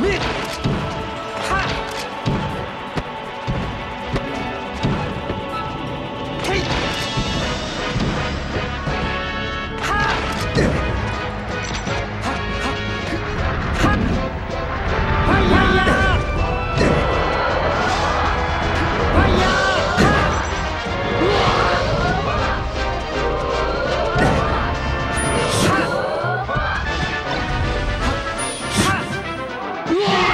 Nick! Yeah!